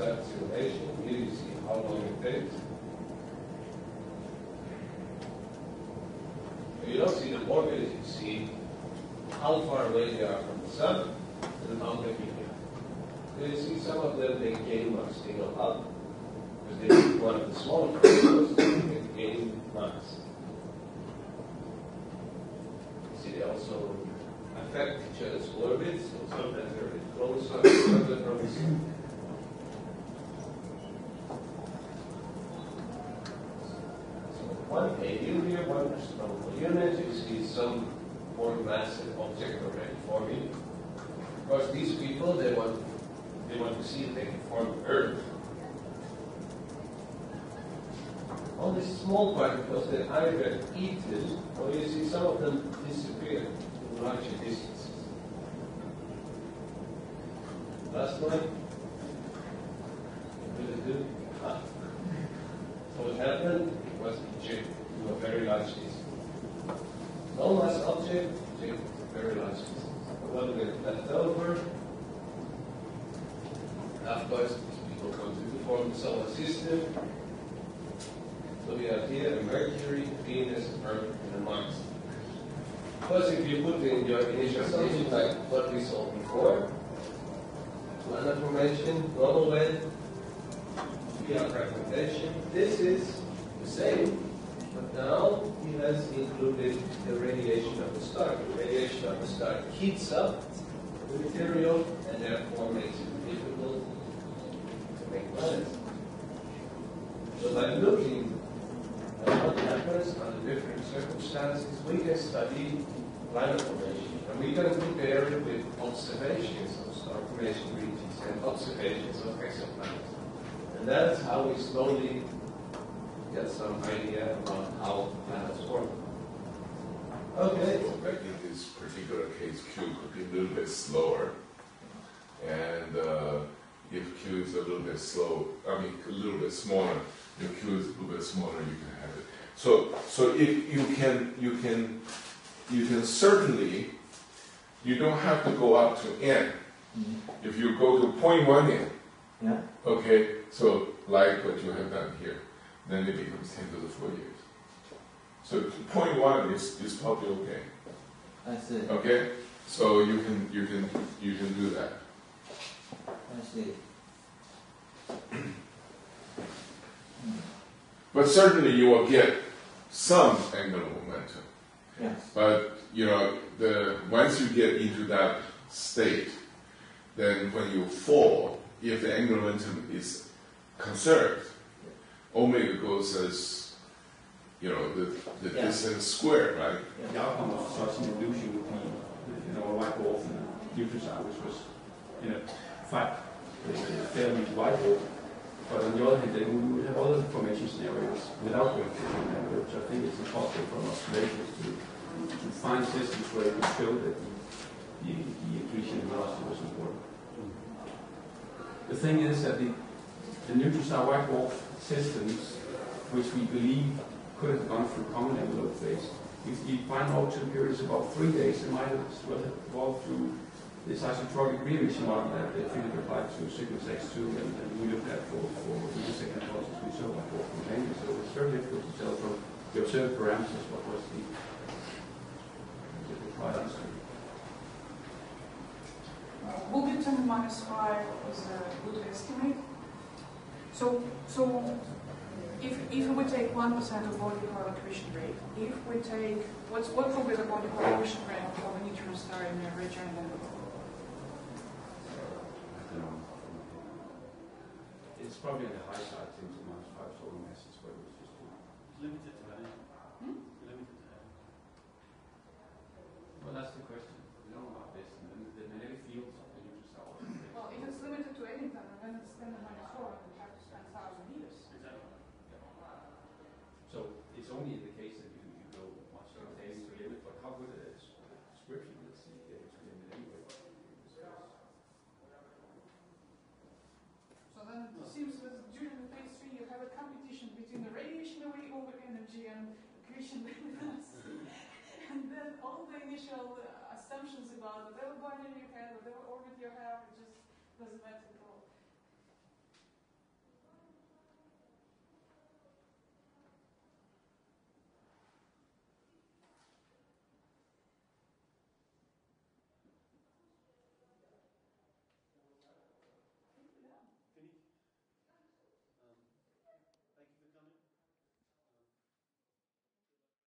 start simulation, here you see how long it takes. You don't see the orbits, you see how far away they are from the sun and how are. So you see some of them, they gain mass, they go up, because they one of the smaller particles, they gain mass. You see, they also affect each other's orbits, so sometimes they're bit closer, further from the sun. Here, one astronomical unit, you see some more massive object already forming. Because these people, they want, they want to see if they can form Earth. All these small particles, they either eaten, or you see some of them disappear in larger distances. Last one. Really good. Ah. So what happened? was ejected to a very large distance. Mass object to very distance. What we left over, of course, these people come to form the solar system. So we have here a Mercury, Venus, Earth, and Mars. Because if you put in your initial station like what we saw before, planet formation, global wind, we have fragmentation. This is the same, the radiation of the star. The radiation of the star heats up the material and therefore makes it difficult to make planets. So by looking at what happens under different circumstances, we can study planet formation. And we can compare it with observations of star formation regions and observations of exoplanets. And that's how we slowly get some idea about how planets form. Okay. But in this particular case, Q could be a little bit slower. And uh, if Q is a little bit slow, I mean, a little bit smaller, if Q is a little bit smaller, you can have it. So, so if you can, you can, you can certainly, you don't have to go up to n. Mm-hmm. If you go to 0.1 n, Yeah. okay, so like what you have done here, then it becomes 10 to the 4 So one is, is probably okay. I see. Okay, so you can you can you can do that. I see. But certainly you will get some angular momentum. Yes. But you know the once you get into that state, then when you fall, if the angular momentum is conserved, omega goes as you know the, the Yeah. distance squared, right? The outcome of such an illusion would be, you know, a white dwarf and a neutron star, which was, in a fact, a fairly white dwarf. But on the other hand, then we would have other formation scenarios without going to the which I think is impossible from observations to, to find systems where you could show that the, the, the accretion velocity was important. The thing is that the, the neutron white dwarf systems, which we believe could have gone through common envelope phase, if the final orbital period is about three days, it might have well evolved through this isotropic re-emission model that that Philip applied to Cygnus X2 and, and we looked at for, for the second process we saw by Dwarf companion. So it's very difficult to tell from the observed parameters what was the, the required answer. Uh, Bulletin minus five is a good estimate. So, so if, if we take 1% of body pollution rate, if we take, what's, what would be the body pollution rate for the neutron star in the region I don't know. It's probably on the high side, I think, minus 5 solar mass is what it was just doing. Limited to energy. Hmm? Limited to energy. Well, that's the question. We don't know about this. And then the magnetic fields of the neutron star Well, if it's limited to anything, then it's then the minus 5. energy and us. and then all the initial assumptions about whatever body you have, whatever orbit you have, it just doesn't matter